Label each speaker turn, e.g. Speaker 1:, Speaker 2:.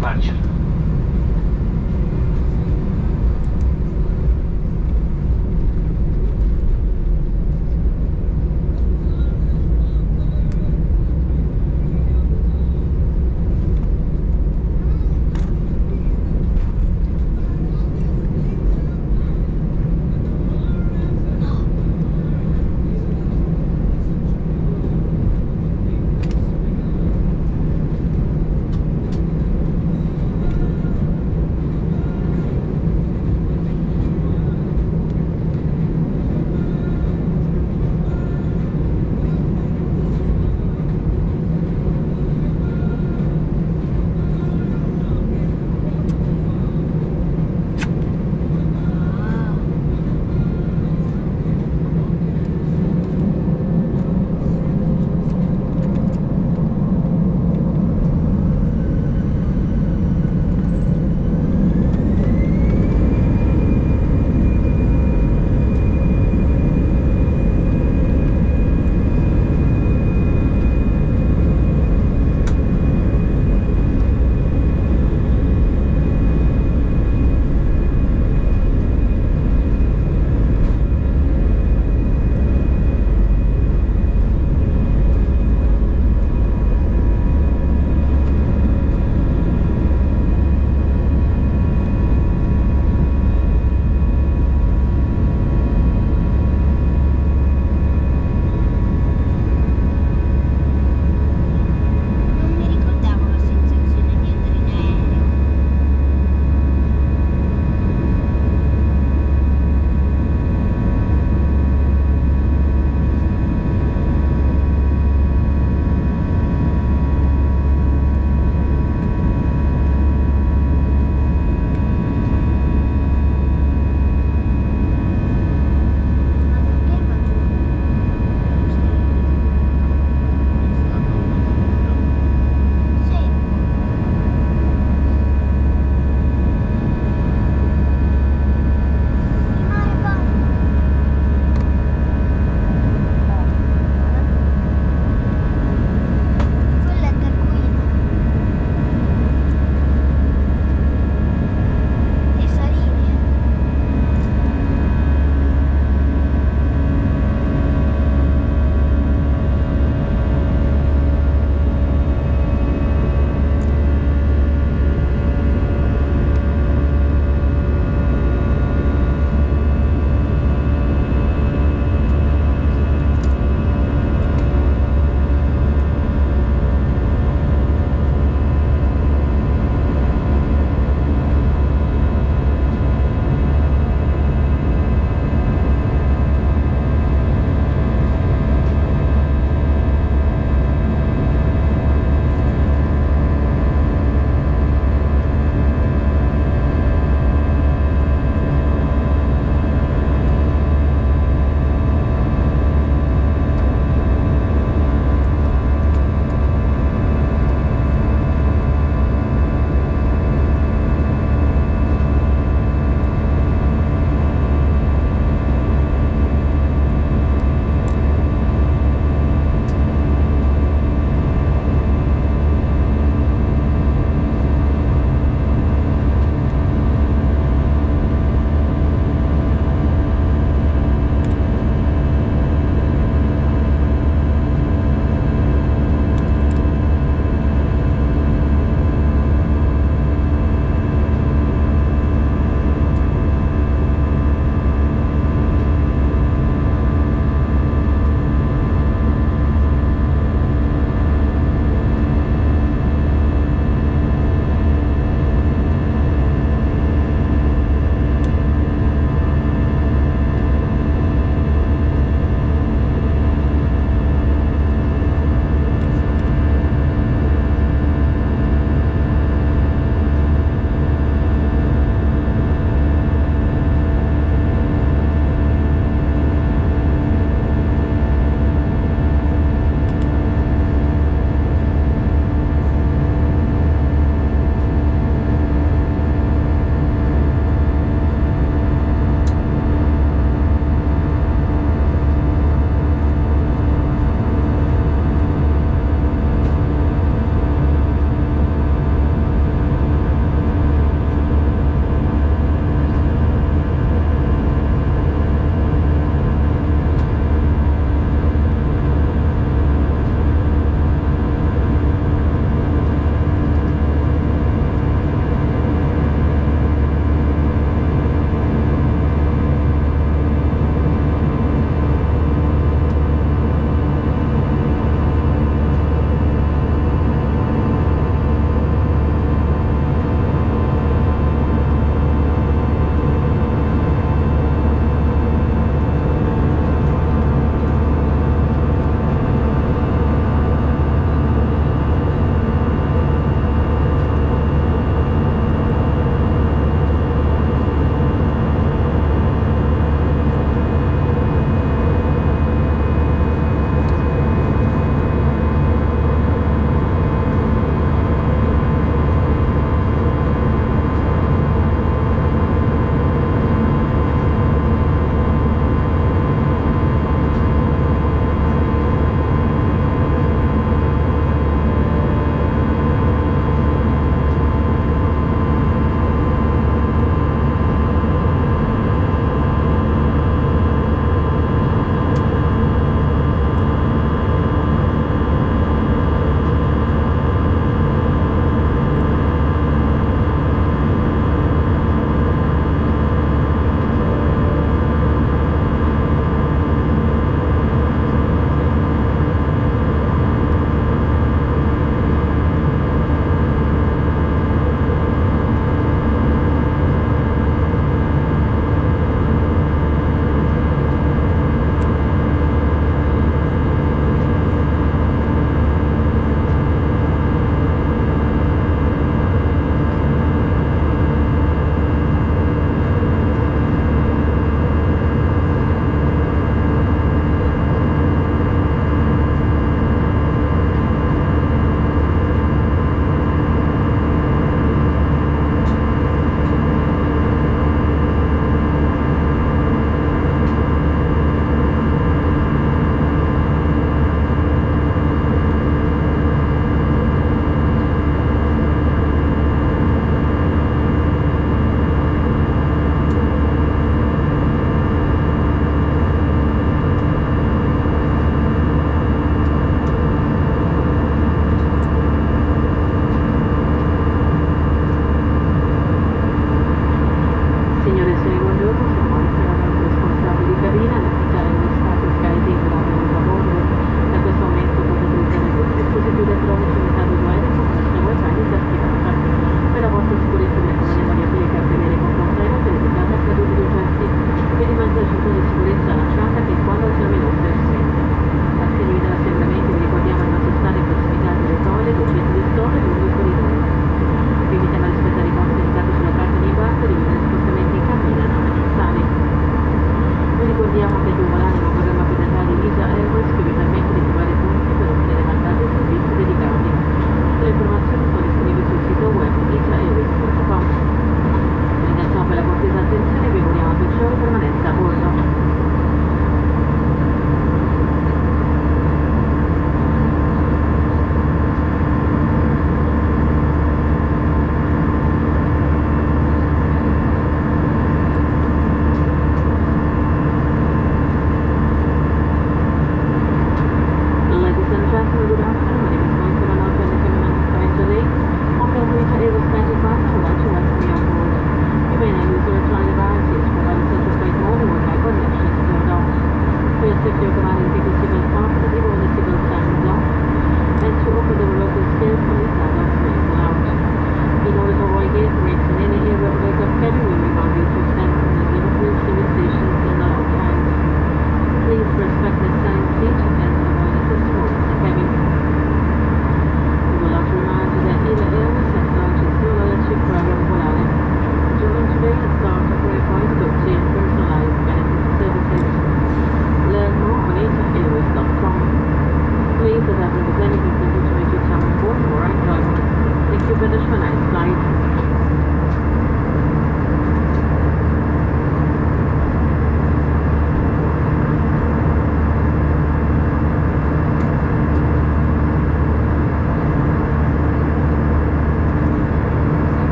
Speaker 1: match.